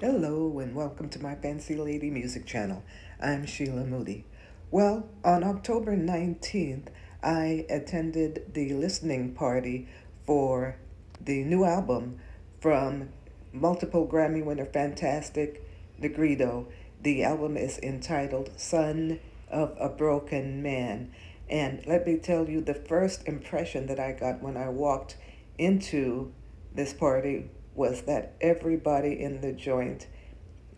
Hello and welcome to my Fancy Lady Music channel. I'm Shelah Moody. Well, on October 19th, I attended the listening party for the new album from multiple Grammy winner Fantastic Negrito. The album is entitled Son of a Broken Man. And let me tell you, the first impression that I got when I walked into this party was that everybody in the joint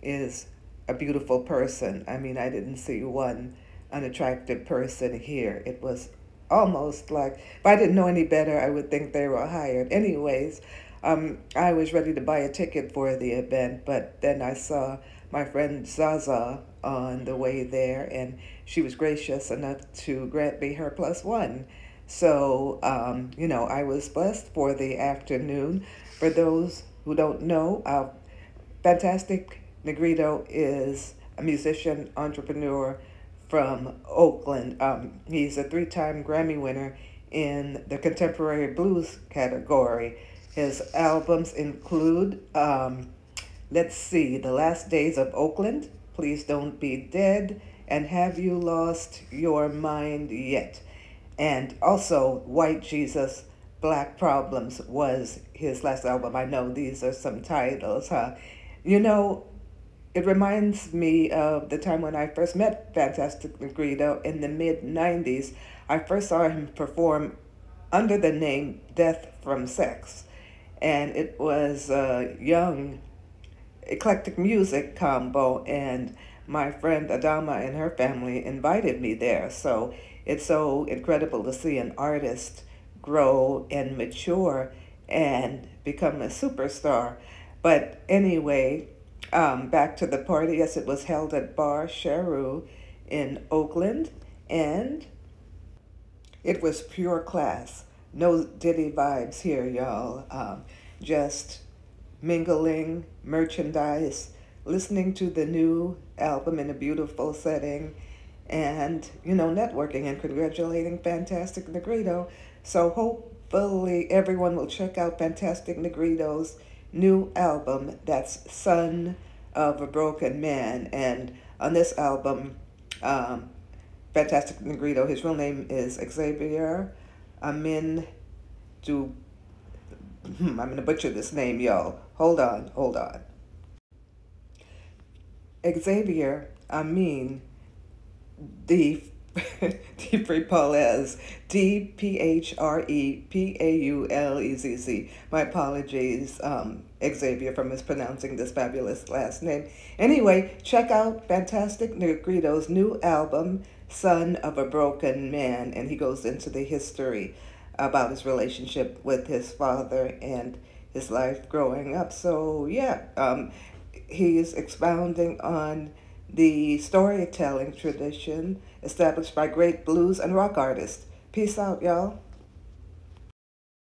is a beautiful person. I mean, I didn't see one unattractive person here. It was almost like, if I didn't know any better, I would think they were hired. Anyways, um, I was ready to buy a ticket for the event, but then I saw my friend Zaza on the way there, and she was gracious enough to grant me her plus one. So, um, you know, I was blessed for the afternoon. For those who don't know, uh, Fantastic Negrito is a musician, entrepreneur from Oakland. Um, he's a three-time Grammy winner in the contemporary blues category. His albums include, um, let's see, The Last Days of Oakland, Please Don't Be Dead, and Have You Lost Your Mind Yet? And also, White Jesus, Black Problems was his last album. I know these are some titles, huh? You know, it reminds me of the time when I first met Fantastic Negrito in the mid 90s. I first saw him perform under the name Death from Sex. And it was a young eclectic music combo, and my friend Adama and her family invited me there. So it's so incredible to see an artist grow and mature and become a superstar. But anyway, um, back to the party. Yes, it was held at Bar Shiru in Oakland, and it was pure class. No Diddy vibes here, y'all. Um, just mingling, merchandise, listening to the new album in a beautiful setting, and, you know, networking and congratulating Fantastic Negrito. So hopefully everyone will check out Fantastic Negrito's new album that's Son of a Broken Man. And on this album, um, Fantastic Negrito, his real name is Xavier Amin Du. Hmm, I'm going to butcher this name, y'all. Hold on, hold on. Xavier Amin the D'Phre Paulez, D P H R E P A U L E Z Z. My apologies, um, Xavier, for mispronouncing this fabulous last name. Anyway, check out Fantastic Negrito's new album, Son of a Broken Man, and he goes into the history about his relationship with his father and his life growing up. So, yeah, um, he's expounding on the storytelling tradition established by great blues and rock artists. Peace out, y'all.